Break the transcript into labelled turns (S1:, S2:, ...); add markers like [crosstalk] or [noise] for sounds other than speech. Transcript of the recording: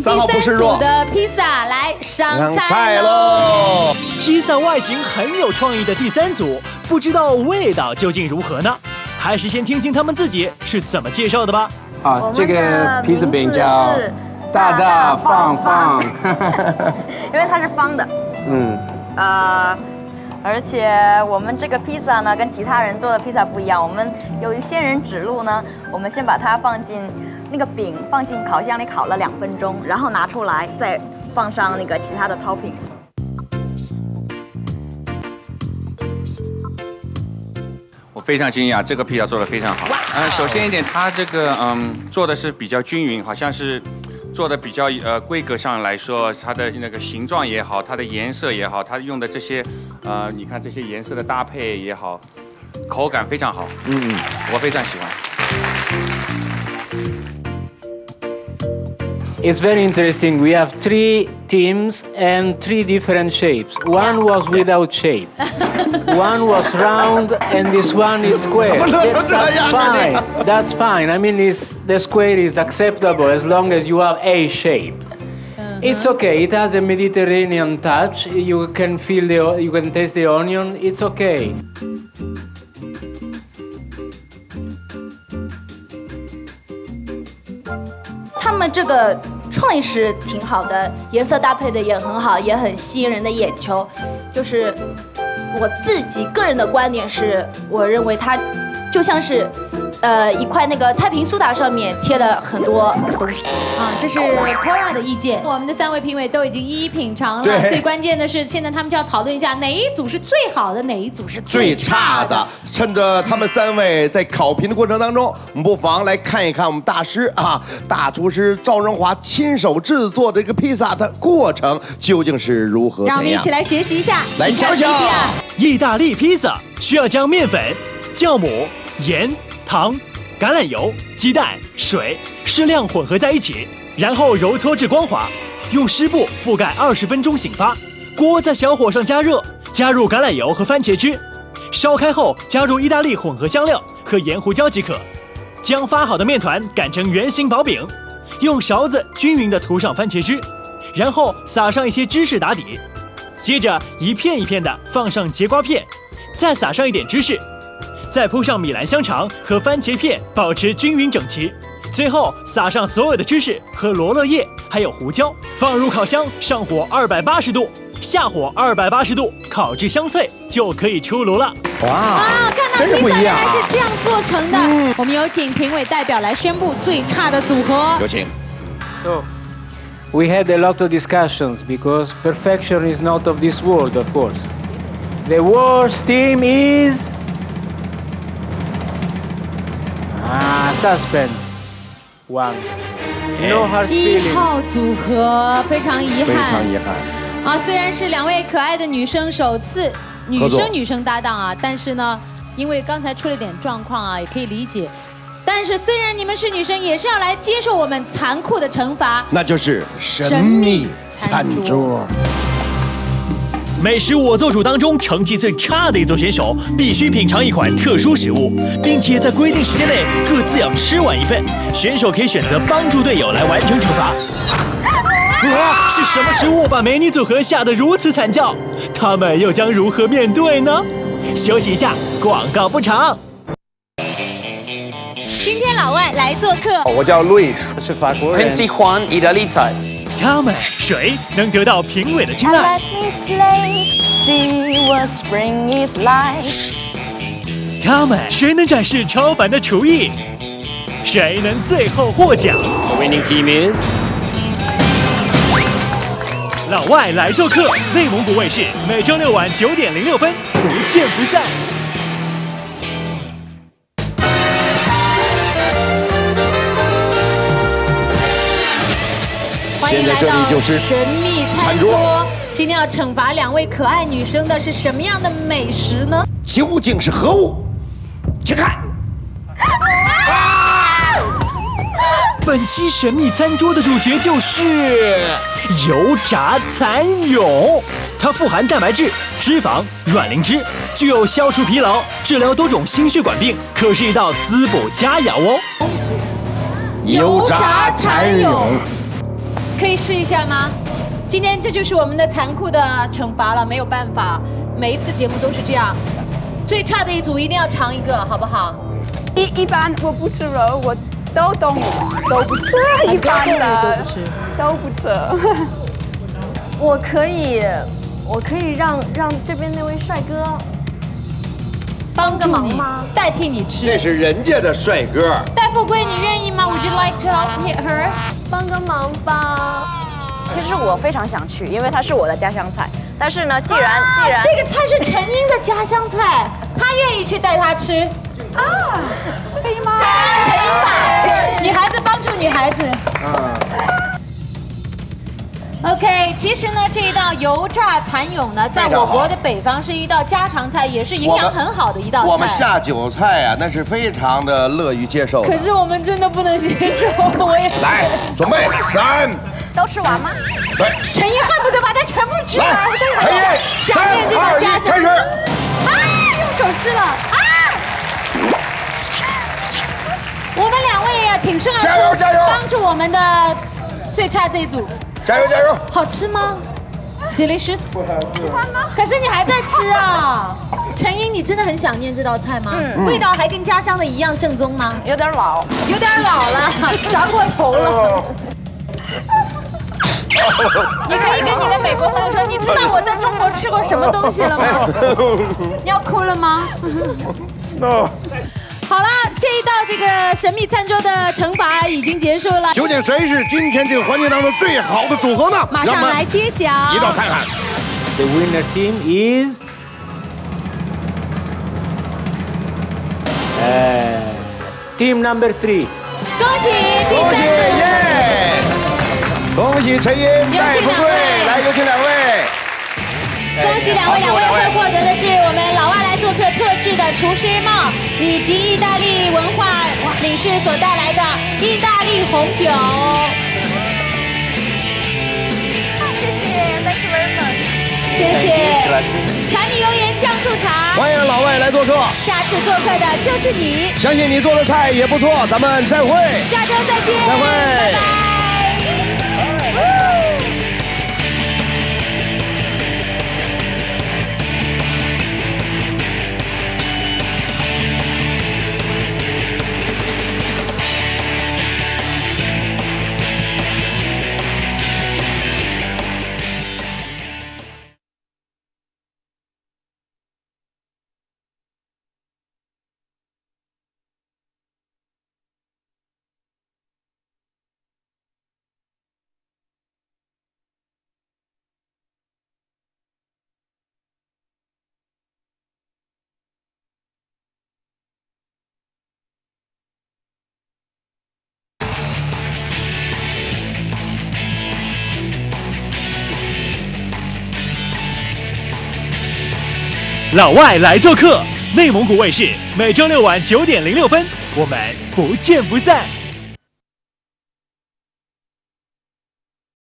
S1: 请第三组的披萨来上菜喽！
S2: 披萨外形很有创意的第三组，不知道味道究竟如何呢？还是先听听他们自己是怎么介绍的吧。
S3: 啊，这个披萨饼叫大大放放，[laughs]
S4: 因为它是方的。嗯。呃，而且我们这个披萨呢，跟其他人做的披萨不一样。我们有一些人指路呢，我们先把它放进那个饼放进烤箱里烤了两分钟，然后拿出来再放上那个其他的 toppings。
S5: 我非常惊讶，这个披萨做的非常好。嗯，首先一点，它这个嗯做的是比较均匀，好像是。做的比较呃规格上来说，它的那个形状也好，它的颜色也好，它用的这些呃，你看这些颜色的搭配也好，口感非常好。嗯嗯，我非常喜欢。
S3: It's very interesting. We have three teams and three different shapes. One was without shape. [laughs] one was round and this one is square. That's fine. That's fine. I mean, the square is acceptable as long as you have a shape. Uh-huh. It's okay. It has a Mediterranean touch. You can feel the, you can taste the onion. It's okay.
S1: 这个创意是挺好的，颜色搭配的也很好，也很吸引人的眼球。就是我自己个人的观点是，我认为它就像是。呃，一块那个太平苏打上面贴了很多东西
S6: 啊，这是 Cora 的意见。我们的三位评委都已经一一品尝了。最关键的是，现在他们就要讨论一下哪一组是最好的，哪一组是最差的。
S7: 趁着他们三位在考评的过程当中，我们不妨来看一看我们大师啊，大厨师赵荣华亲手制作这个披萨的过程究竟是如何？
S6: 让我们一起来学习一下，
S7: 来瞧瞧。
S2: 意大利披萨需要将面粉、酵母、盐。糖、橄榄油、鸡蛋、水适量混合在一起，然后揉搓至光滑，用湿布覆盖二十分钟醒发。锅在小火上加热，加入橄榄油和番茄汁，烧开后加入意大利混合香料和盐胡椒即可。将发好的面团擀成圆形薄饼，用勺子均匀地涂上番茄汁，然后撒上一些芝士打底，接着一片一片地放上节瓜片，再撒上一点芝士。再铺上米兰香肠和番茄片，保持均匀整齐。最后撒上所有的芝士和罗勒叶，还有胡椒，放入烤箱，上火二百八十度，下火二百八十度，烤至香脆就可以出炉了。
S6: 哇，看到披萨原来是这样做成的。我们有请评委代表来宣布最差的组合。
S7: 有请。
S3: So we had a lot of discussions because perfection is not of this world, of course. The worst team is. 啊，suspense，one，
S6: 一号组合非常遗憾，
S7: 非常遗憾。
S6: 啊，虽然是两位可爱的女生首次女生女生搭档啊，但是呢，因为刚才出了点状况啊，也可以理解。但是虽然你们是女生，也是要来接受我们残酷的惩罚，
S7: 那就是神秘餐桌。
S2: 美食我做主当中成绩最差的一组选手必须品尝一款特殊食物，并且在规定时间内各自要吃完一份。选手可以选择帮助队友来完成惩罚。哇，是什么食物把美女组合吓得如此惨叫？他们又将如何面对呢？休息一下，广告不长。
S6: 今天老外来做客，
S8: 我叫 Louis，是法国人，很喜欢意大利菜。
S2: 他们谁能得到评委的青睐？他们谁能展示超凡的厨艺？谁能最后获奖
S8: ？The winning team is
S2: 老外来做客，内蒙古卫视每周六晚九点零六分，不见不散。
S7: 现在这里就是
S6: 神秘餐桌。今天要惩罚两位可爱女生的是什么样的美食呢？
S7: 究竟是何物？去看。
S2: 本期神秘餐桌的主角就是油炸蚕蛹，它富含蛋白质、脂肪、软磷脂，具有消除疲劳、治疗多种心血管病，可是一道滋补佳肴哦。
S7: 油炸蚕蛹。
S6: 可以以试一下吗？今天这就是我们的残酷的惩罚了，没有办法，每一次节目都是这样。最差的一组一定要尝一个，好不好？
S9: 一一般我不吃肉，我都动物都不吃，一般
S6: 动物都不吃。
S9: 都不吃。[laughs] 我可以，我可以让让这边那位帅哥
S6: 帮个
S9: 忙吗，
S6: 代替你吃。
S7: 那是人家的帅哥。
S6: 戴富贵，你愿意吗？Would you like to help her？
S9: 帮个忙吧。
S4: 其实我非常想去，因为它是我的家乡菜。但是呢，既然既然
S6: 这个菜是陈英的家乡菜，她愿意去带她吃。[laughs]
S9: 啊，可以吗？
S6: 陈英吧，女孩子帮助女孩子。OK，其实呢，这一道油炸蚕蛹呢，在我国的北方是一道家常菜，也是营养很好的一道菜。
S7: 我们下酒菜啊，那是非常的乐于接受。
S6: 可是我们真的不能接受，[laughs] 我也
S7: 来，准备三，
S4: 都吃完吗？
S7: 对，
S6: 陈毅恨不得把它全部吃完
S7: 来，陈英，
S6: 想念这道家常
S7: 三二一开始。
S6: 啊，用手吃了啊！我们两位呀，挺身而出，
S7: 加油加油
S6: 帮助我们的最差这一组。
S7: 加油加油！
S6: 好吃吗？Delicious。喜欢吗？可是你还在吃啊！陈英，你真的很想念这道菜吗？
S4: 嗯
S6: 味道还跟家乡的一样正宗吗？
S4: 有点老。
S6: 有点老了，[laughs] 炸过头了。[laughs] 你可以跟你的美国朋友说，你知道我在中国吃过什么东西了吗？[laughs] 你要哭了吗？No？好了，这一道这个神秘餐桌的惩罚已经结束了，
S7: 究竟谁是今天这个环节当中最好的组合呢？
S6: 马上来揭晓。
S7: 一道看看。
S3: The winner team is uh, team number three.
S6: 恭喜第
S7: 恭喜
S6: 三组。
S7: 耶！恭喜陈英、戴富贵，来有请两位。
S6: 恭喜两位，两位会获得的是我们老外来做客特制的厨师帽，以及意大利文化领事所带来的意大利红酒。
S4: 谢谢，Thank you very much。
S6: 谢谢。柴米油盐酱醋茶，
S7: 欢迎老外来做客，
S6: 下次做客的就是你，
S7: 相信你做的菜也不错，咱们再会。
S2: 老外来做客，内蒙古卫视每周六晚九点零六分，我们不见不散。